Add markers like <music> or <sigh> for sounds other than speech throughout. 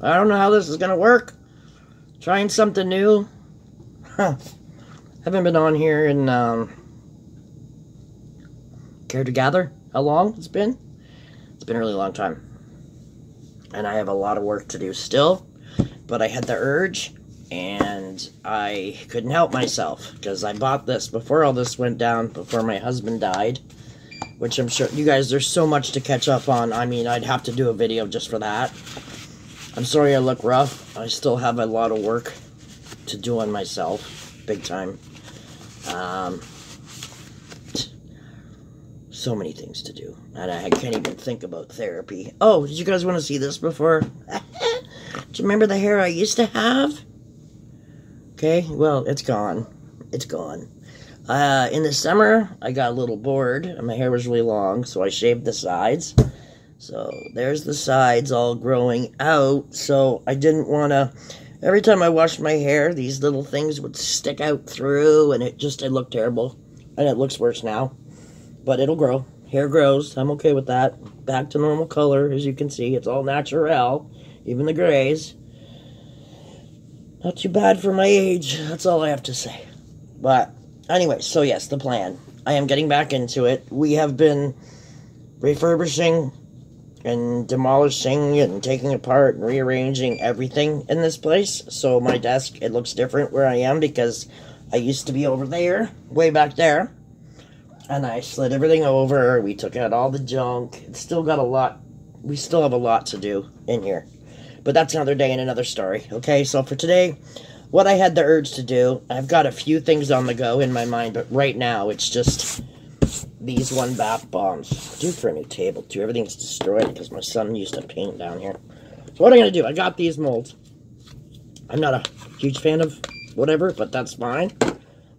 I don't know how this is gonna work. Trying something new. Haven't been on here in um, care to gather how long it's been. It's been a really long time, and I have a lot of work to do still. But I had the urge, and I couldn't help myself because I bought this before all this went down. Before my husband died which I'm sure you guys, there's so much to catch up on. I mean, I'd have to do a video just for that. I'm sorry I look rough. I still have a lot of work to do on myself, big time. Um, so many things to do, and I can't even think about therapy. Oh, did you guys want to see this before? <laughs> do you remember the hair I used to have? Okay, well, it's gone. It's gone. Uh, in the summer, I got a little bored, and my hair was really long, so I shaved the sides. So there's the sides all growing out. So I didn't want to. Every time I washed my hair, these little things would stick out through, and it just it looked terrible. And it looks worse now, but it'll grow. Hair grows. I'm okay with that. Back to normal color, as you can see. It's all natural, even the grays. Not too bad for my age. That's all I have to say. But anyway, so yes, the plan. I am getting back into it. We have been refurbishing and demolishing and taking apart and rearranging everything in this place. So my desk, it looks different where I am because I used to be over there, way back there. And I slid everything over. We took out all the junk. It's still got a lot. We still have a lot to do in here. But that's another day and another story. Okay, so for today, what I had the urge to do, I've got a few things on the go in my mind, but right now it's just these one bath bombs. Due for a new table, too. Everything's destroyed because my son used to paint down here. So what am I going to do? I got these molds. I'm not a huge fan of whatever, but that's fine.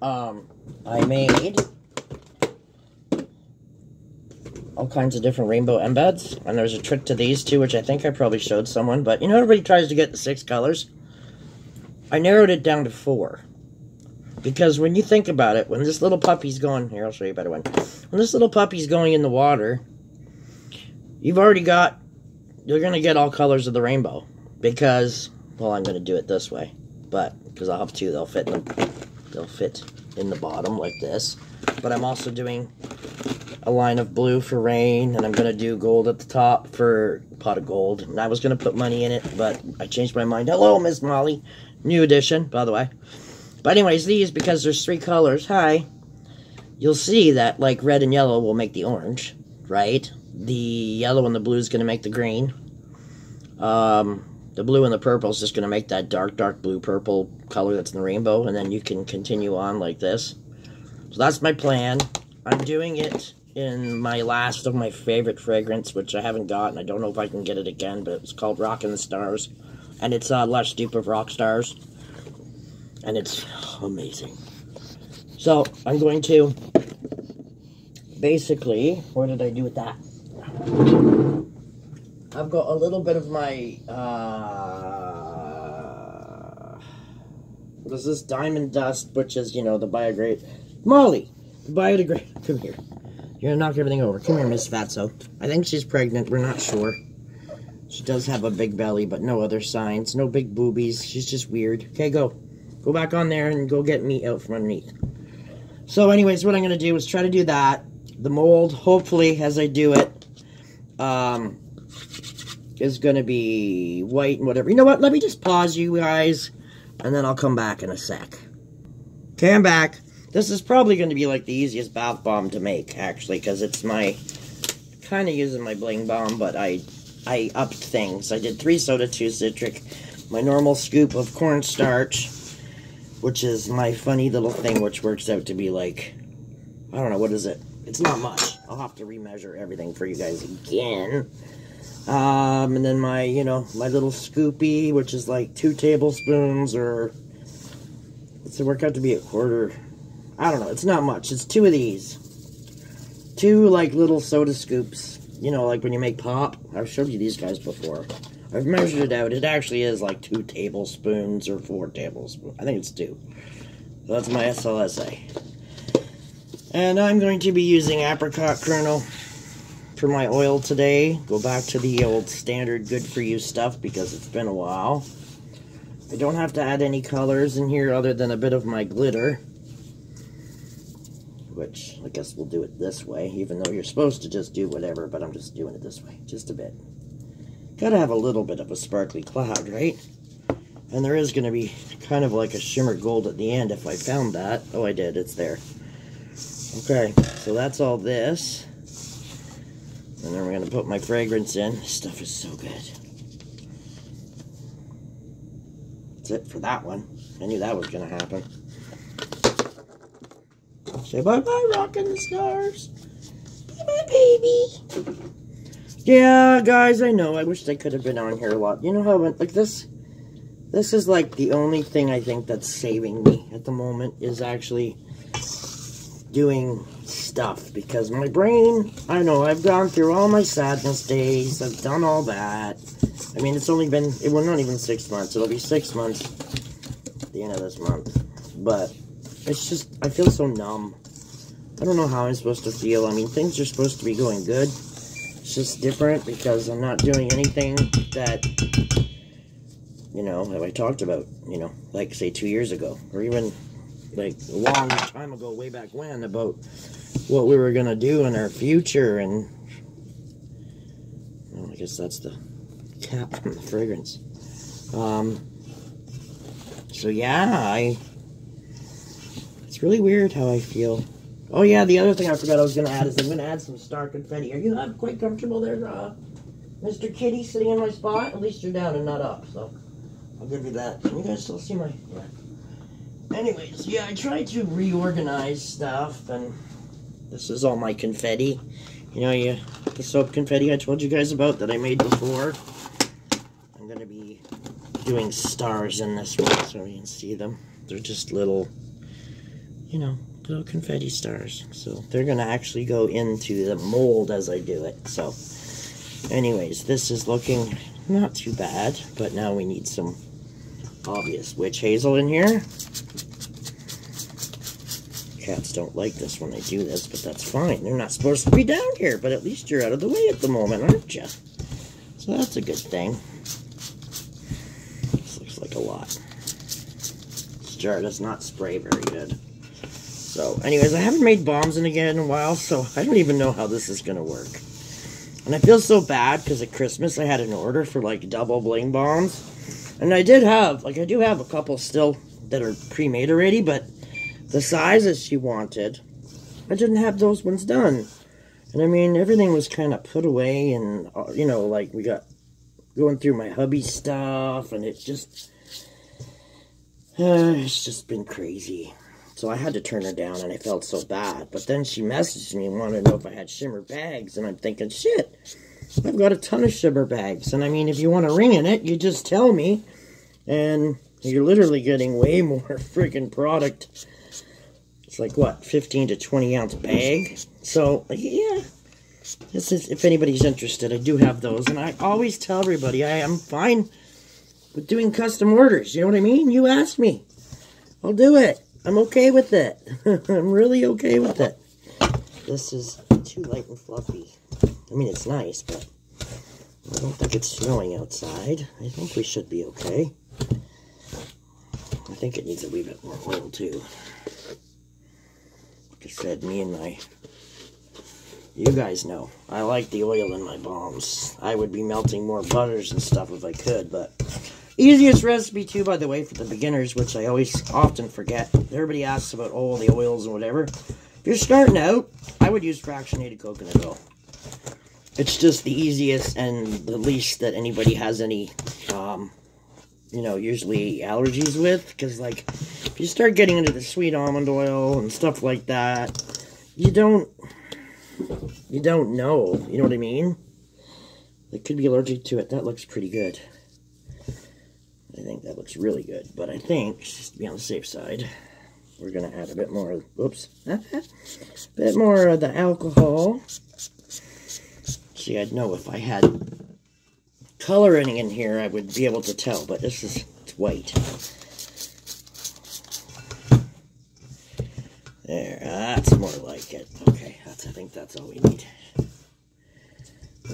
Um, I made all kinds of different rainbow embeds. And there's a trick to these, too, which I think I probably showed someone. But, you know, everybody tries to get the six colors. I narrowed it down to four. Because when you think about it, when this little puppy's going... Here, I'll show you a better one. When this little puppy's going in the water, you've already got... You're going to get all colors of the rainbow. Because... Well, I'm going to do it this way. But, because I'll have two, they'll fit in the, they'll fit in the bottom like this. But I'm also doing a line of blue for rain, and I'm going to do gold at the top for pot of gold. And I was going to put money in it, but I changed my mind. Hello, Miss Molly. New edition, by the way. But anyways, these, because there's three colors, hi, you'll see that, like, red and yellow will make the orange, right? The yellow and the blue is going to make the green. Um, the blue and the purple is just going to make that dark, dark blue purple color that's in the rainbow, and then you can continue on like this. So that's my plan. I'm doing it in my last of my favorite fragrance, which I haven't gotten. I don't know if I can get it again, but it's called Rockin' the Stars. And it's uh, Lush Dupe of Rock Stars and it's amazing. So I'm going to basically, what did I do with that? I've got a little bit of my, uh, what is this? Diamond Dust, which is, you know, the biodegrade. Molly, the biodegrade. <laughs> Come here. You're gonna knock everything over. Come here, Miss Fatso. I think she's pregnant. We're not sure. She does have a big belly, but no other signs. No big boobies. She's just weird. Okay, go. Go back on there and go get meat out from underneath. So anyways, what I'm going to do is try to do that. The mold, hopefully, as I do it, um, is going to be white and whatever. You know what? Let me just pause you guys, and then I'll come back in a sec. Okay, I'm back. This is probably going to be like the easiest bath bomb to make, actually, because it's my, kind of using my bling bomb, but I, I upped things. I did three soda, two citric, my normal scoop of cornstarch, which is my funny little thing, which works out to be like, I don't know, what is it? It's not much. I'll have to remeasure everything for you guys again. Um, and then my, you know, my little scoopy, which is like two tablespoons or, it's it work out to be a quarter? I don't know, it's not much. It's two of these. Two, like, little soda scoops. You know, like when you make pop. I've showed you these guys before. I've measured it out. It actually is like two tablespoons or four tablespoons. I think it's two. So that's my SLSA. And I'm going to be using apricot kernel for my oil today. Go back to the old standard good for you stuff because it's been a while. I don't have to add any colors in here other than a bit of my glitter. Which, I guess we'll do it this way, even though you're supposed to just do whatever, but I'm just doing it this way, just a bit. Gotta have a little bit of a sparkly cloud, right? And there is gonna be kind of like a shimmer gold at the end if I found that. Oh, I did, it's there. Okay, so that's all this. And then we're to put my fragrance in. This stuff is so good. That's it for that one. I knew that was to happen. Say bye-bye, rocking the stars. Bye-bye, baby. Yeah, guys, I know. I wish they could have been on here a lot. You know how, like, this... This is, like, the only thing I think that's saving me at the moment is actually doing stuff because my brain, I know, I've gone through all my sadness days, I've done all that. I mean, it's only been, it will not even six months, it'll be six months at the end of this month. But, it's just, I feel so numb. I don't know how I'm supposed to feel. I mean, things are supposed to be going good. It's just different because I'm not doing anything that, you know, that I talked about, you know, like, say, two years ago. Or even like a long time ago, way back when, about what we were gonna do in our future, and well, I guess that's the cap from the fragrance. Um, so yeah, I. It's really weird how I feel. Oh yeah, the other thing I forgot I was gonna add is I'm gonna add some star confetti. Are you not quite comfortable there, uh, Mr. Kitty, sitting in my spot? At least you're down and not up, so I'll give you that. Can you guys still see my? Yeah anyways, yeah, I tried to reorganize stuff, and this is all my confetti. You know, you, the soap confetti I told you guys about that I made before. I'm going to be doing stars in this one so you can see them. They're just little, you know, little confetti stars. So they're going to actually go into the mold as I do it. So, anyways, this is looking not too bad, but now we need some obvious witch hazel in here. Cats don't like this when I do this, but that's fine. They're not supposed to be down here, but at least you're out of the way at the moment, aren't you? So that's a good thing. This looks like a lot. This jar does not spray very good. So, anyways, I haven't made bombs in again in a while, so I don't even know how this is going to work. And I feel so bad because at Christmas I had an order for like double bling bombs. And I did have, like, I do have a couple still that are pre-made already, but the sizes she wanted, I didn't have those ones done. And I mean, everything was kind of put away, and, uh, you know, like, we got going through my hubby stuff, and it's just, uh, <sighs> it's just been crazy. So I had to turn her down, and I felt so bad. But then she messaged me and wanted to know if I had shimmer bags, and I'm thinking, shit, I've got a ton of shimmer bags. And I mean, if you want a ring in it, you just tell me. And you're literally getting way <laughs> more freaking product. It's like, what, 15 to 20 ounce bag? So, yeah. This is, if anybody's interested, I do have those. And I always tell everybody, I am fine with doing custom orders. You know what I mean? You ask me. I'll do it. I'm okay with it. <laughs> I'm really okay with it. This is too light and fluffy. I mean, it's nice, but I don't think it's snowing outside. I think we should be okay. I think it needs a wee bit more oil, too. Like I said, me and my... You guys know, I like the oil in my bombs. I would be melting more butters and stuff if I could, but... Easiest recipe, too, by the way, for the beginners, which I always often forget. Everybody asks about all the oils and whatever. If you're starting out, I would use fractionated coconut oil it's just the easiest and the least that anybody has any, um, you know, usually allergies with. Because, like, if you start getting into the sweet almond oil and stuff like that, you don't, you don't know. You know what I mean? They could be allergic to it. That looks pretty good. I think that looks really good. But I think, just to be on the safe side, we're going to add a bit more, oops, a <laughs> bit more of the alcohol. See, I'd know if I had coloring in here, I would be able to tell, but this is it's white. There, that's more like it. Okay, that's I think that's all we need.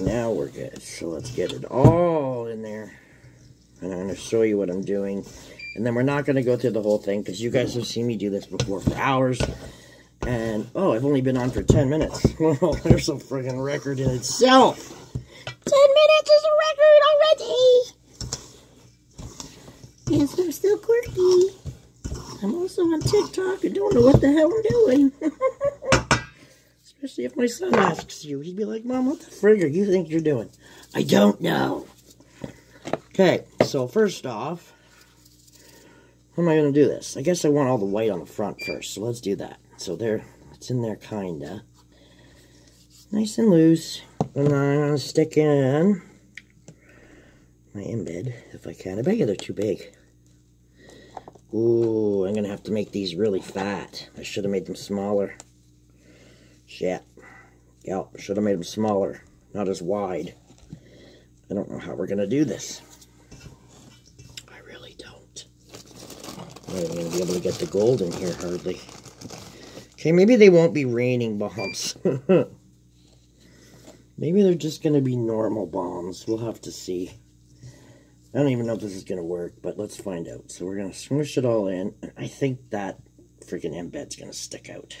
Now we're good. So let's get it all in there. And I'm going to show you what I'm doing. And then we're not going to go through the whole thing because you guys have seen me do this before for hours. And, oh, I've only been on for 10 minutes. <laughs> Well, there's a friggin' record in itself. 10 minutes is a record already. Yes, I'm still quirky. I'm also on TikTok and don't know what the hell I'm doing. <laughs> Especially if my son asks you. He'd be like, Mom, what the frig are you think you're doing? I don't know. Okay, so first off, how am I going to do this? I guess I want all the white on the front first, so let's do that. So there, it's in there kinda. Nice and loose. And then I'm going to stick in my embed, if I can. I bet you they're too big. Ooh, I'm going to have to make these really fat. I should have made them smaller. Shit. Yep, should have made them smaller. Not as wide. I don't know how we're going to do this. I really don't. Even going to be able to get the gold in here, hardly. Okay, maybe they won't be raining bombs. <laughs> maybe they're just going to be normal bombs. We'll have to see. I don't even know if this is going to work, but let's find out. So we're going to smush it all in. I think that freaking embed's going to stick out.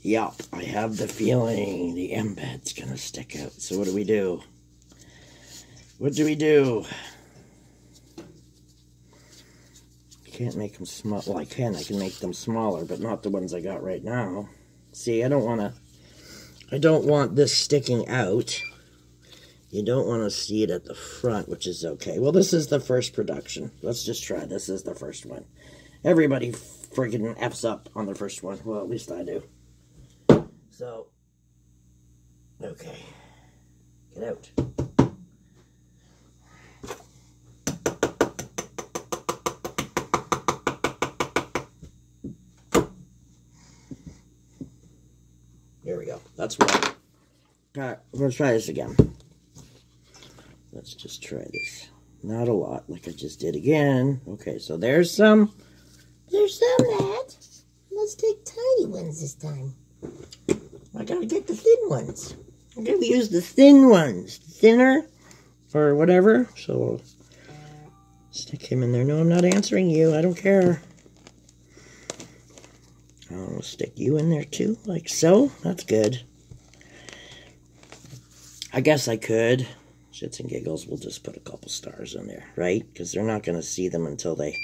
Yup, I have the feeling the embed's going to stick out. So what do we do? What do we do? Can't make them small. Well, I can. I can make them smaller, but not the ones I got right now. See, I don't want to... I don't want this sticking out. You don't want to see it at the front, which is okay. Well, this is the first production. Let's just try. This is the first one. Everybody freaking F's up on the first one. Well, at least I do. So, okay. Get out. There we go. That's one. Alright, we're going to try this again. Let's just try this. Not a lot, like I just did again. Okay, so there's some. There's some, that. Let's take tiny ones this time. I gotta get the thin ones. I'm gonna use the thin ones. Thinner, or whatever. So, we'll stick him in there. No, I'm not answering you. I don't care. I'll stick you in there too, like so. That's good. I guess I could. Shits and giggles, we'll just put a couple stars in there, right? Because they're not going to see them until they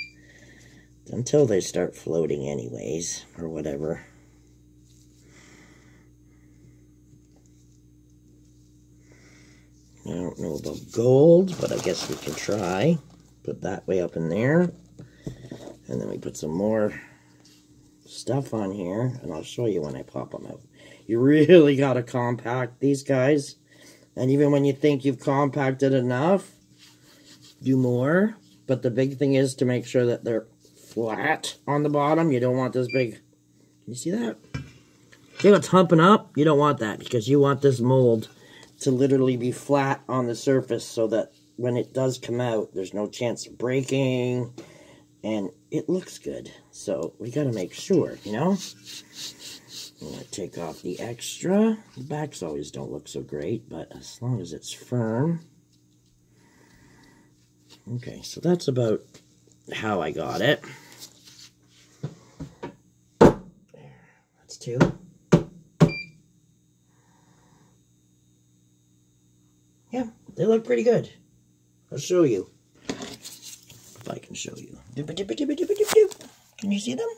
until they start floating anyways, or whatever. I don't know about gold, but I guess we can try. Put that way up in there. And then we put some more stuff on here, and I'll show you when I pop them out. You really got to compact these guys. And even when you think you've compacted enough, do more. But the big thing is to make sure that they're flat on the bottom. You don't want this big... Can you see that? See what's humping up? You don't want that because you want this mold to literally be flat on the surface so that when it does come out, there's no chance of breaking and it looks good. So we got to make sure, you know? I'm going to take off the extra. The backs always don't look so great, but as long as it's firm. Okay, so that's about how I got it. There, that's two. Yeah, they look pretty good. I'll show you. If I can show you. Can you see them?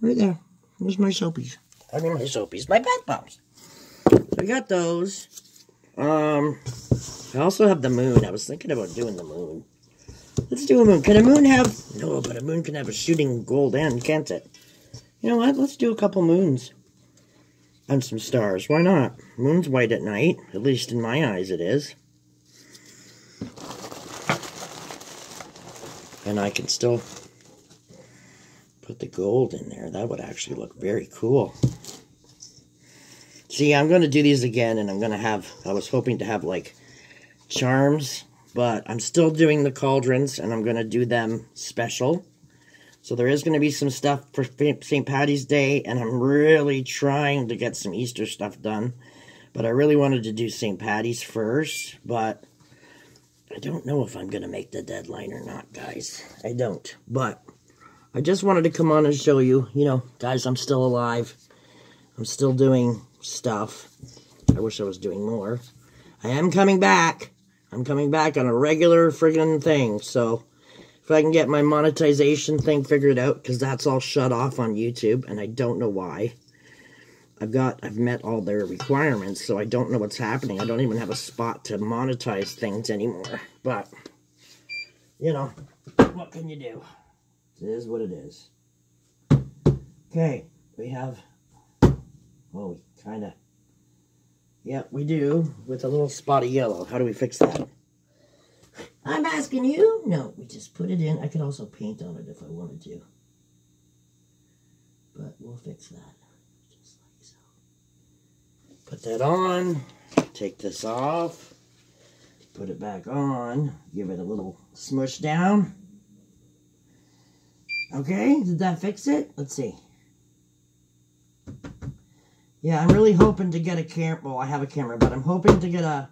Right there. Where's my soapies. I mean my soapies. My bath bombs. So I got those. Um, I also have the moon. I was thinking about doing the moon. Let's do a moon. Can a moon have... No, but a moon can have a shooting gold end, can't it? You know what? Let's do a couple moons. And some stars. Why not? Moon's white at night. At least in my eyes it is. And I can still put the gold in there. That would actually look very cool. See, I'm going to do these again, and I'm going to have, I was hoping to have, like, charms, but I'm still doing the cauldrons, and I'm going to do them special. So there is going to be some stuff for St. Patty's Day, and I'm really trying to get some Easter stuff done. But I really wanted to do St. Patty's first, but I don't know if I'm going to make the deadline or not, guys. I don't. But I just wanted to come on and show you, you know, guys, I'm still alive. I'm still doing stuff. I wish I was doing more. I am coming back. I'm coming back on a regular friggin' thing, so if I can get my monetization thing figured out, because that's all shut off on YouTube, and I don't know why. I've got, I've met all their requirements, so I don't know what's happening. I don't even have a spot to monetize things anymore. But, you know, what can you do? It is what it is. Okay, we have, oh, kind of, yeah, we do, with a little spot of yellow. How do we fix that? I'm asking you. No, we just put it in. I could also paint on it if I wanted to. But we'll fix that. Just like so. Put that on. Take this off. Put it back on. Give it a little smush down. Okay, did that fix it? Let's see. Yeah, I'm really hoping to get a camera. Well, I have a camera, but I'm hoping to get a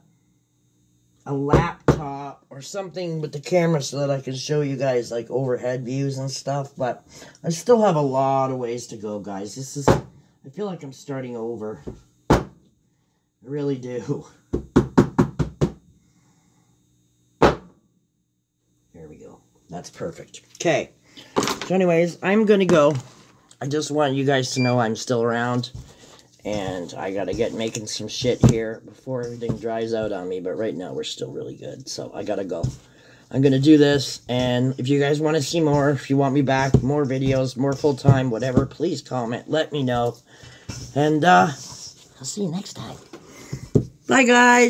a laptop or something with the camera so that I can show you guys like overhead views and stuff. But I still have a lot of ways to go, guys. This is, I feel like I'm starting over. I really do. <laughs> There we go. That's perfect. Okay. So anyways, I'm going to go. I just want you guys to know I'm still around. And I gotta get making some shit here before everything dries out on me. But right now we're still really good. So I gotta go. I'm gonna do this. And if you guys want to see more, if you want me back, more videos, more full-time, whatever, please comment. Let me know. And uh, I'll see you next time. Bye, guys.